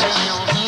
प्यार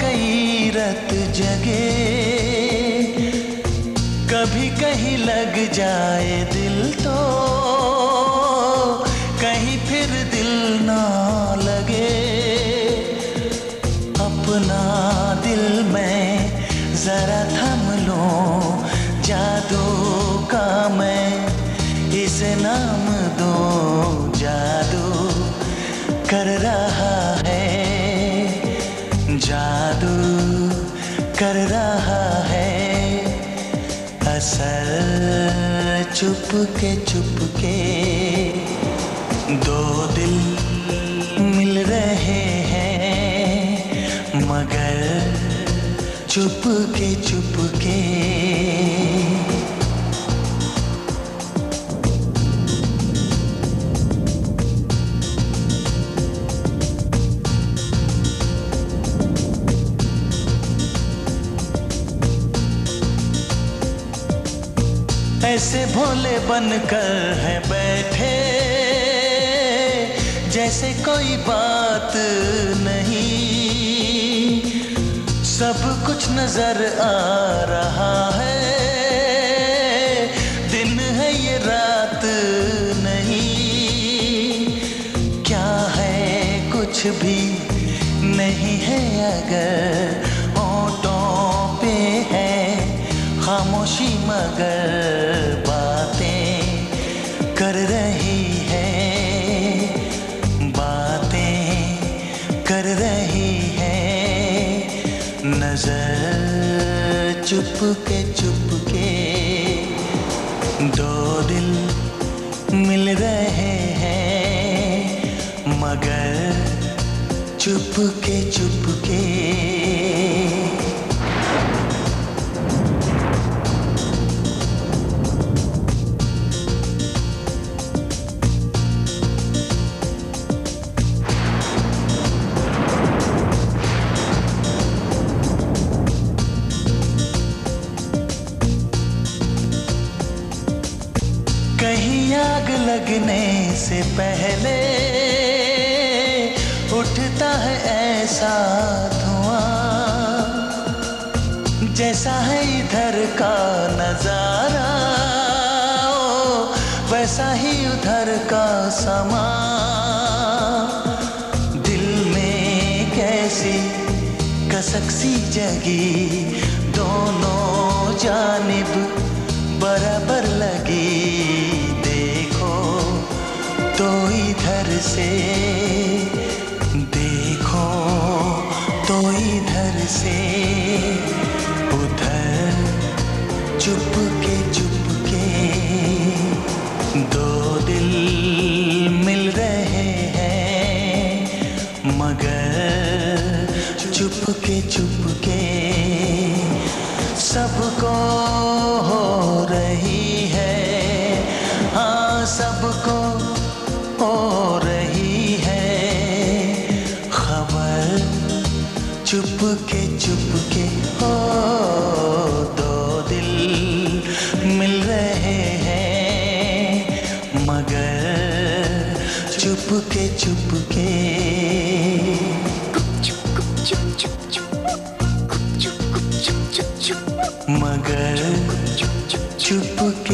कई रत जगे। कभी कहीं लग जाए दिल तो कहीं फिर दिल ना लगे। अपना दिल मैं जरा थम लो, जादू का मैं इसे नाम दो जादू। कर रहा कर रहा है। असल चुप के चुप के दो दिल मिल रहे हैं, मगर चुप के चुप के ऐसे भोले बनकर है बैठे। जैसे कोई बात नहीं, सब कुछ नज़र आ रहा है। दिन है ये, रात नहीं। क्या है, कुछ भी नहीं है अगर ओटों पे है खामोशी मगर। नज़र चुप के चुप के दो दिल मिल रहे हैं मगर चुप से पहले उठता है ऐसा धुआँ जैसा है इधर का नज़ारा ओ, वैसा ही उधर का समा। दिल में कैसी कसक सी जगी दोनों जानिब से चुप के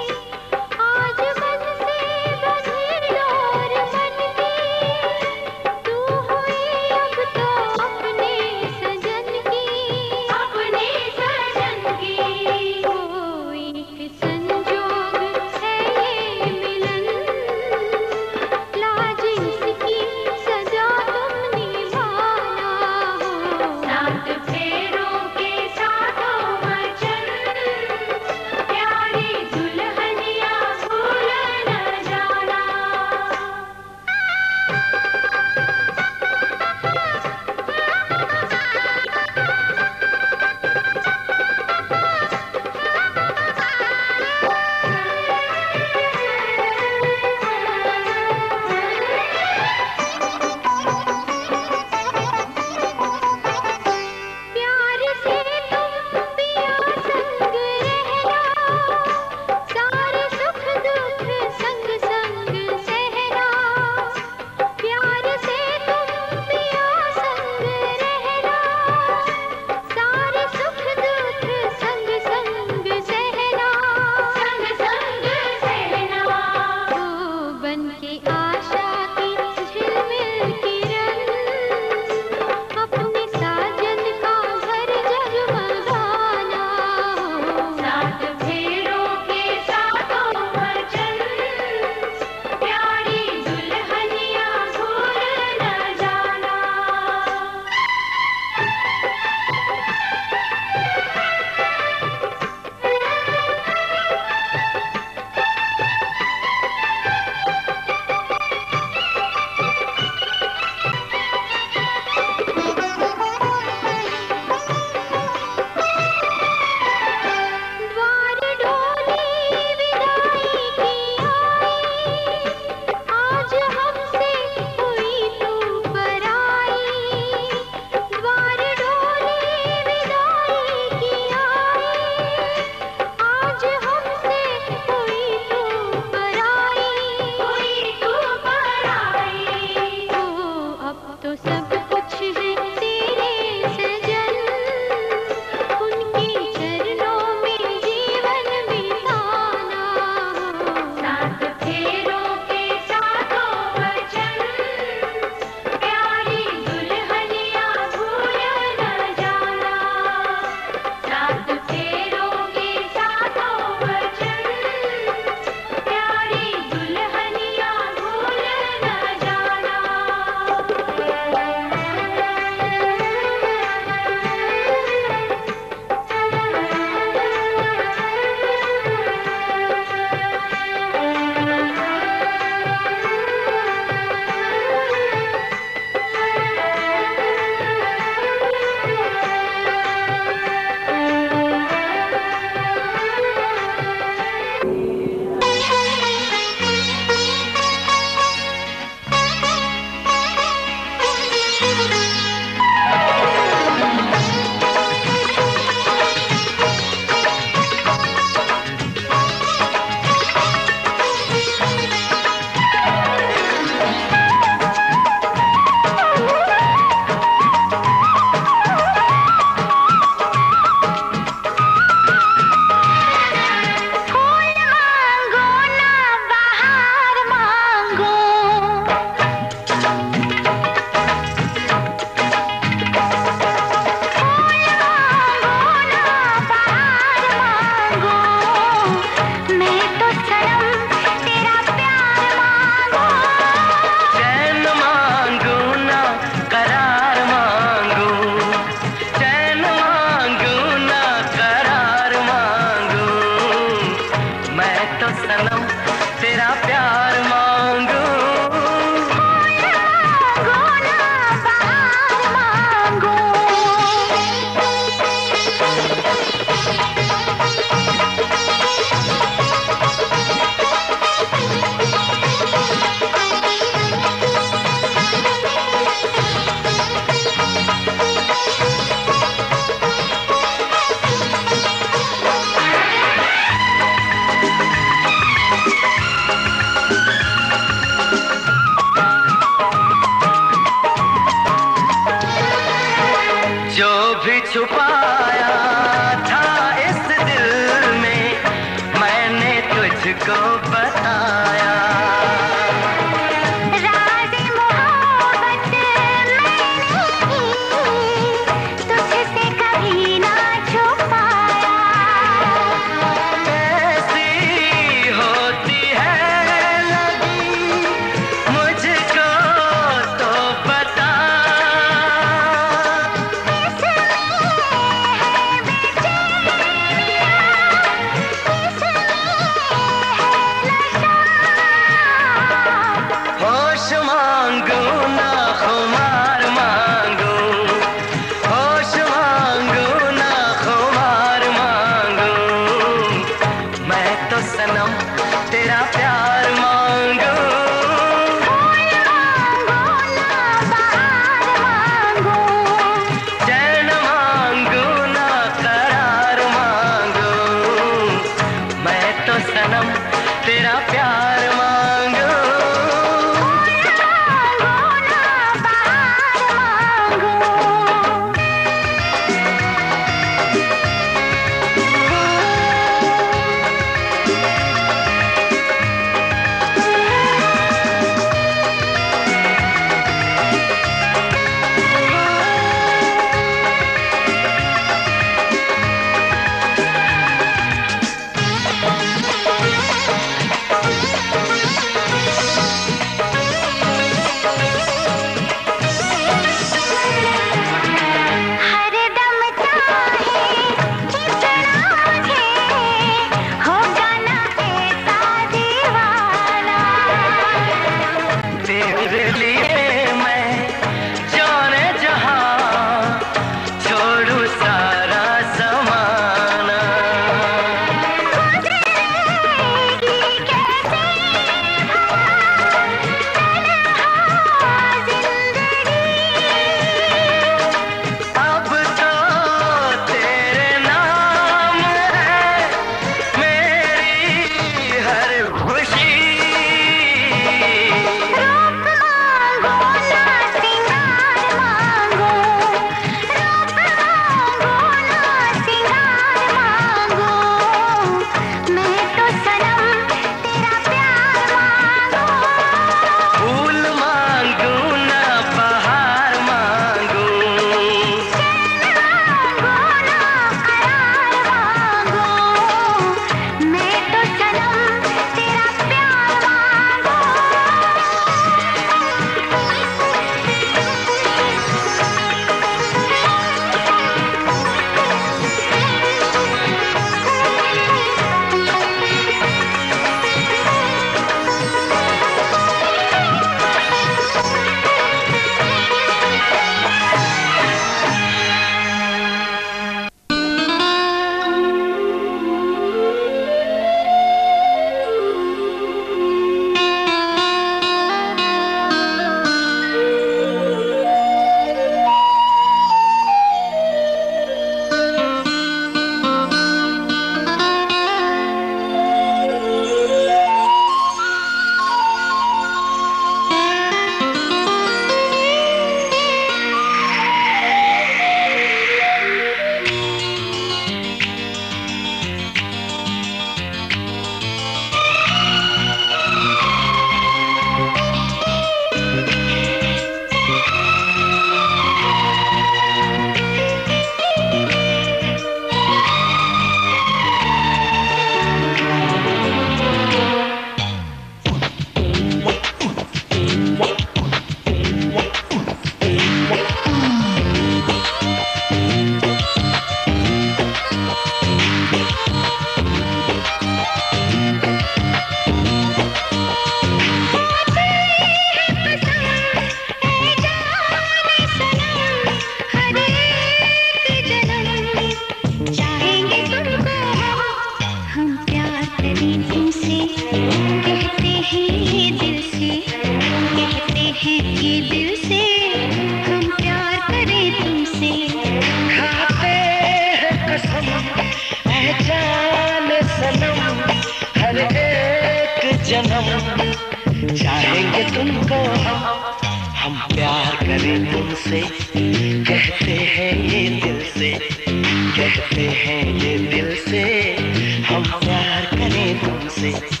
करें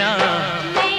देना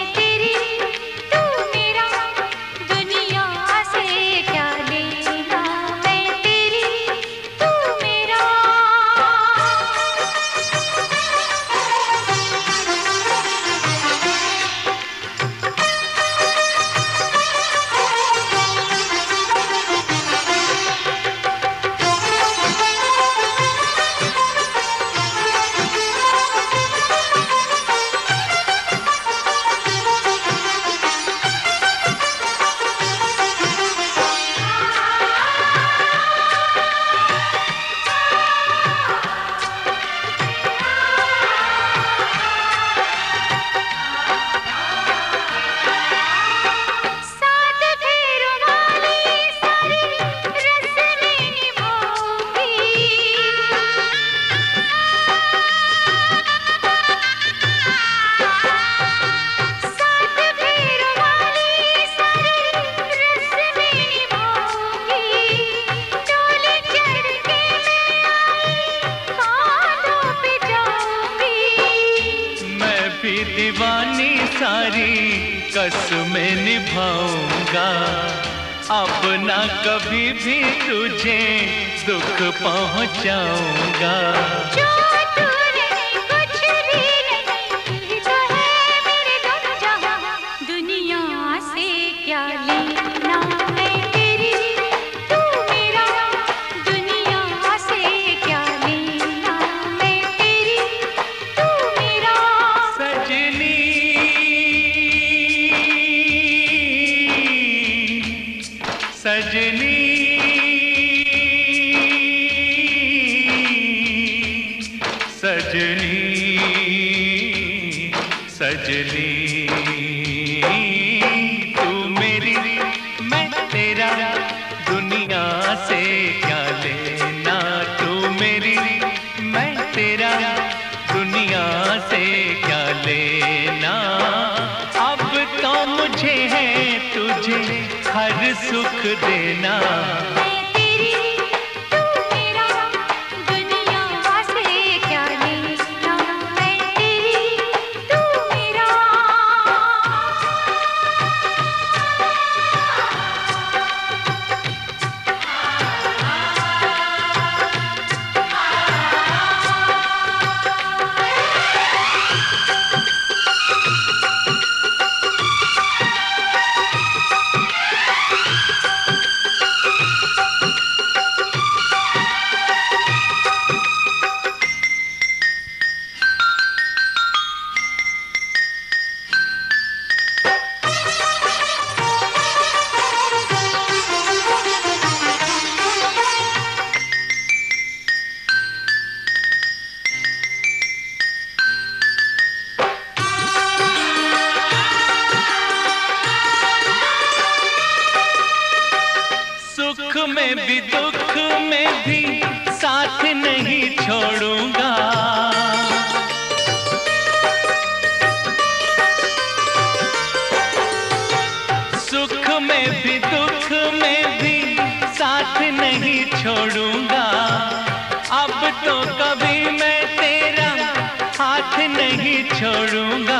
छोड़ूँगा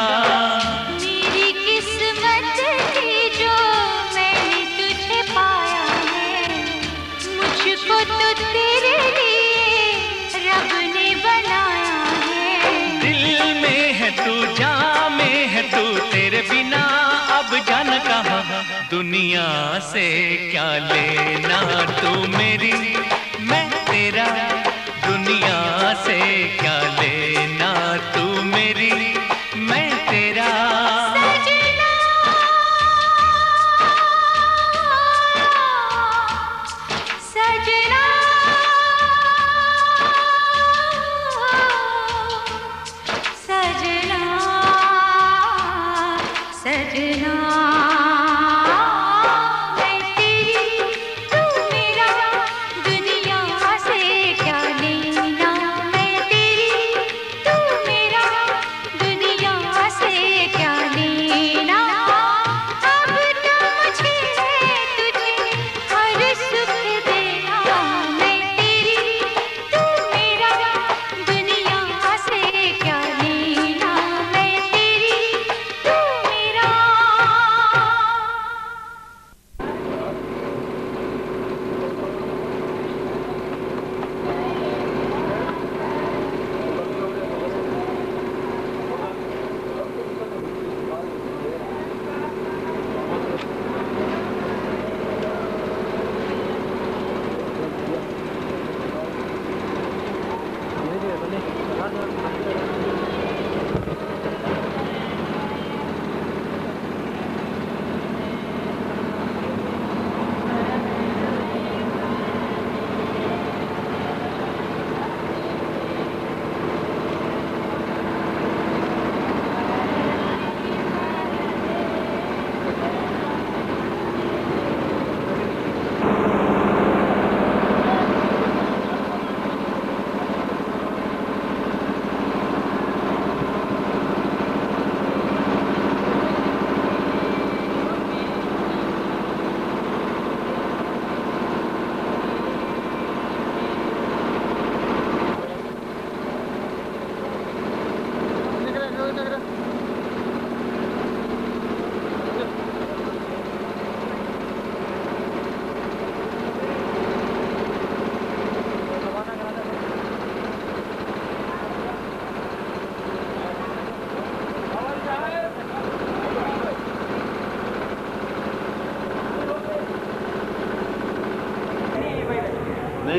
मेरी किस्मत थी जो मैंने तुझे पाया है। मुझको तो तेरे लिए रब ने बनाया है। दिल में है तू जा में है तू तेरे बिना अब जान कहा। दुनिया से क्या लेना तू मेरी?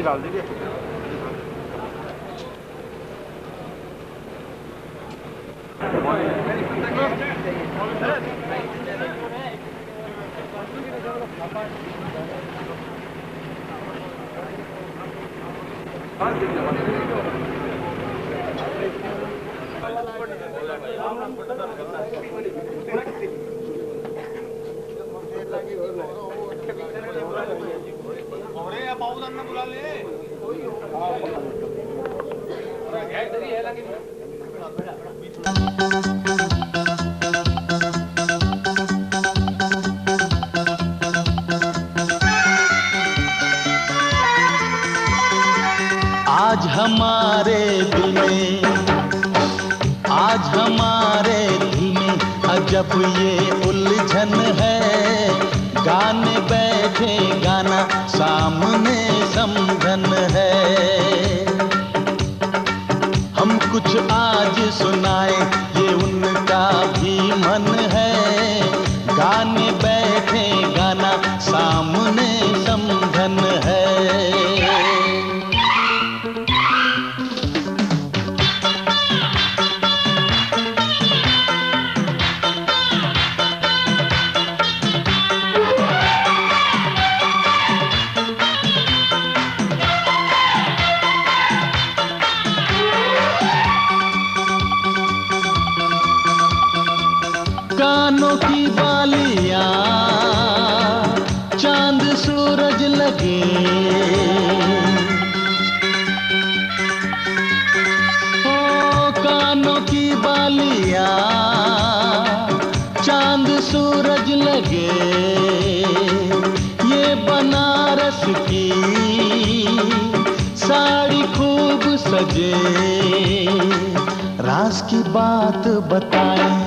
geldik. आज हमारे दिल में अजब ये उलझन है। गाने बैठे गाना सामने समझन है। हम कुछ आज सुनाए, ये उनका भी मन है। गाने बैठे गाना सामने बताएं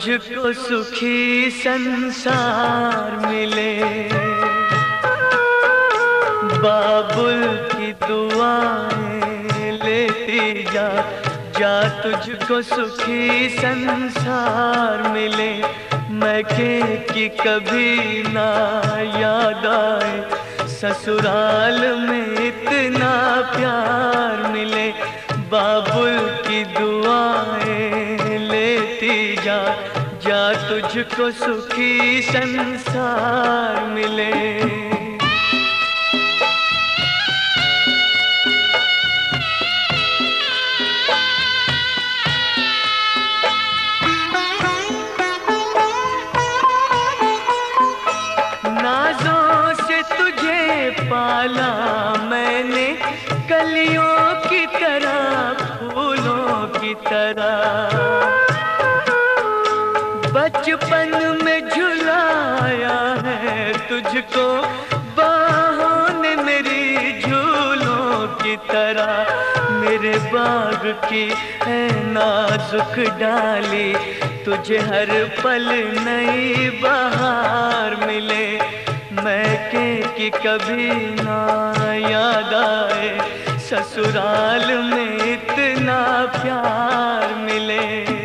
तुझको सुखी संसार मिले। बाबुल की दुआएँ लेती जा जा तुझको सुखी संसार मिले। मैं के की कभी ना याद आए, ससुराल में इतना प्यार मिले। बाबुल की दुआएँ लेती जा जा तुझको सुखी संसार मिले? बाग की है नाजुक डाली, तुझे हर पल नई बहार मिले। मैं के कि कभी ना याद आए, ससुराल में इतना प्यार मिले।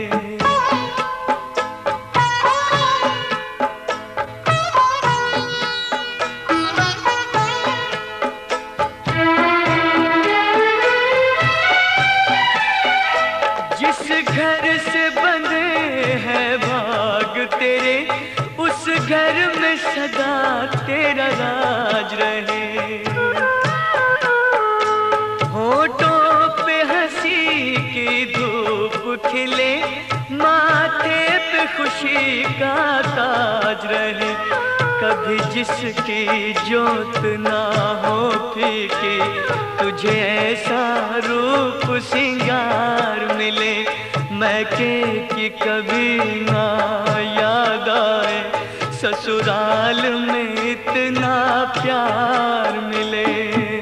का ताज रहे, कभी जिसकी जोत ना हो फीकी। तुझे ऐसा रूप सिंगार मिले, मैं के कि कभी ना याद आए। ससुराल में इतना प्यार मिले।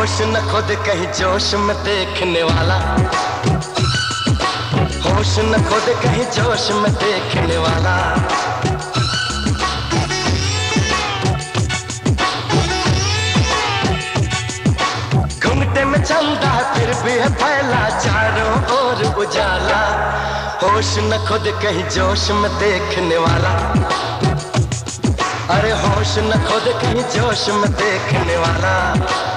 होश न खुद कहीं जोश में देखने वाला। होश न खुद कहीं जोश में देखने वाला। घुंघटे में चलता फिर भी है फैला चारों ओर उजाला। होश न खुद कहीं जोश में देखने वाला। अरे होश न खुद कहीं जोश में देखने वाला।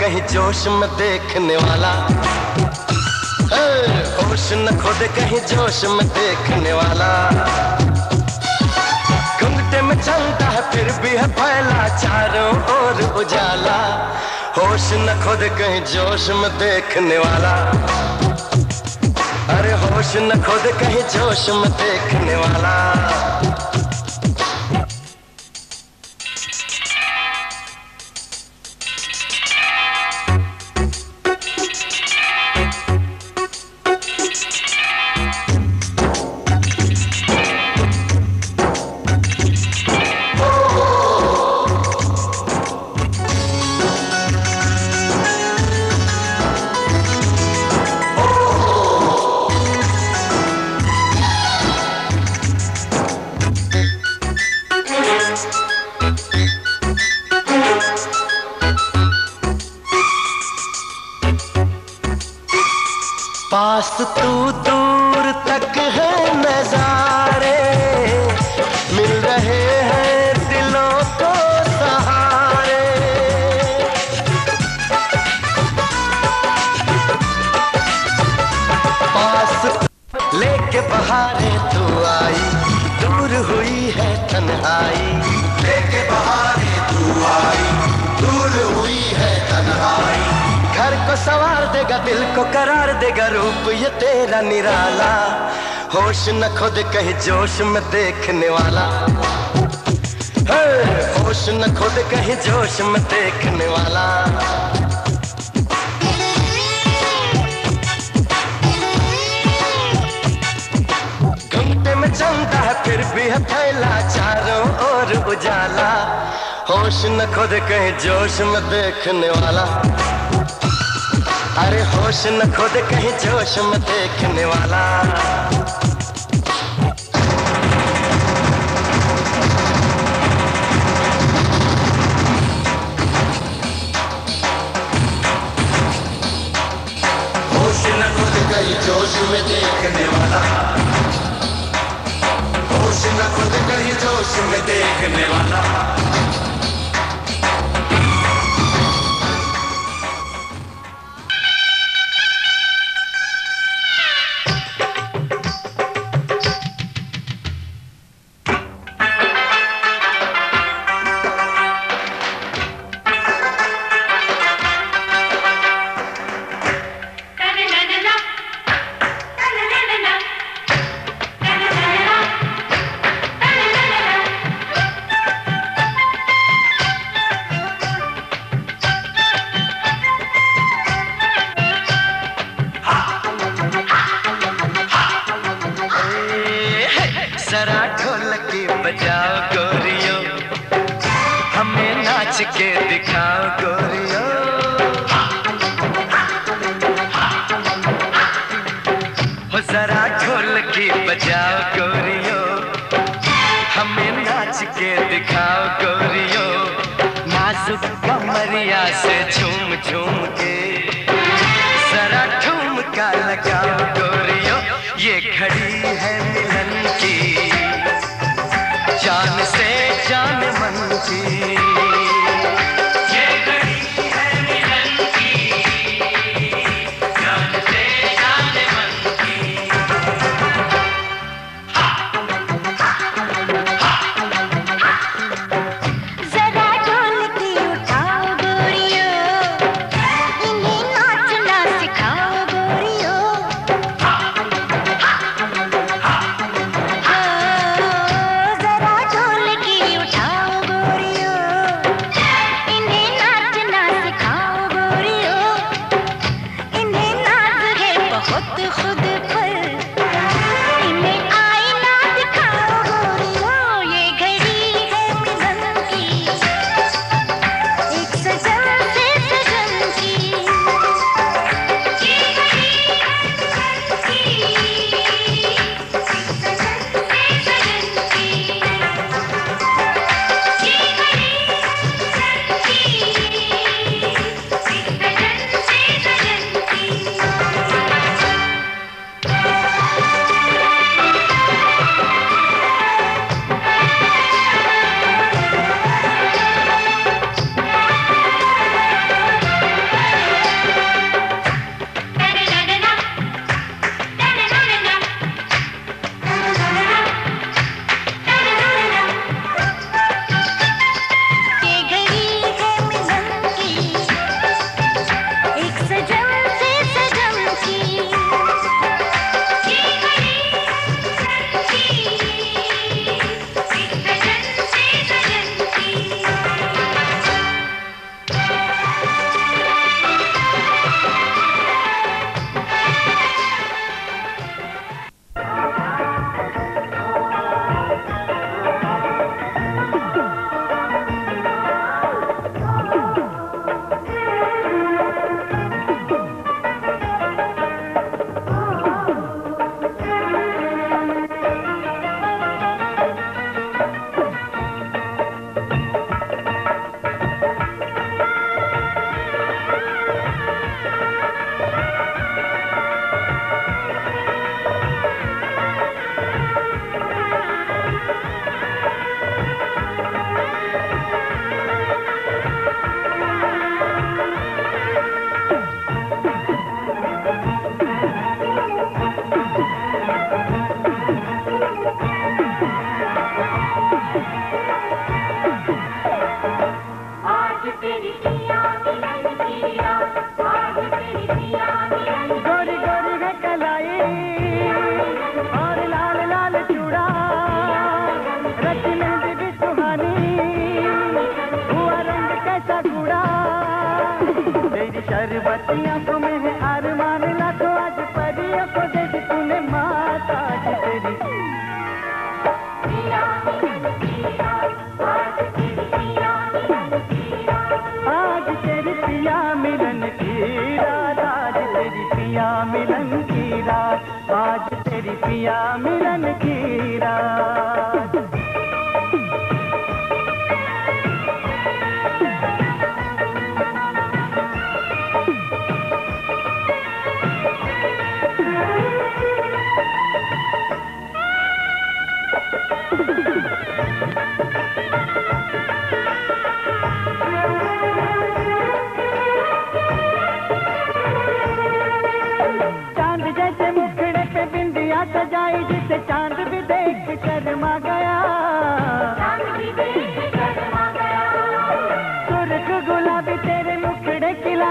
कहीं जोश में देखने वाला। होश न खुद कहीं जोश में देखने वाला। घुंघटे में चलता है, फिर भी है फैला चारों ओर उजाला। होश न खुद कहीं जोश में देखने वाला। अरे होश न खुद कहीं जोश में देखने वाला। खुद कहीं जोश में देखने वाला। होश न खुद कहीं जोश में देखने वाला। घंटे में चलता है, फिर भी है फैला चारों ओर उजाला। होश न खुद कहीं जोश में देखने वाला। अरे होश न खुद कहीं जोश में देखने वाला। जोश में देखने वाला।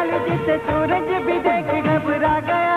लाल जिसे सूरज भी देख घबरा गया।